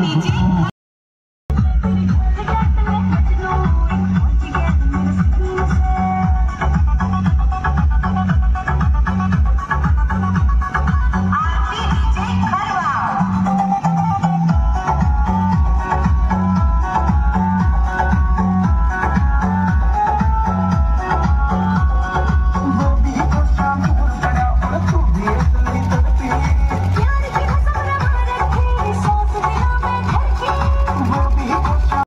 need to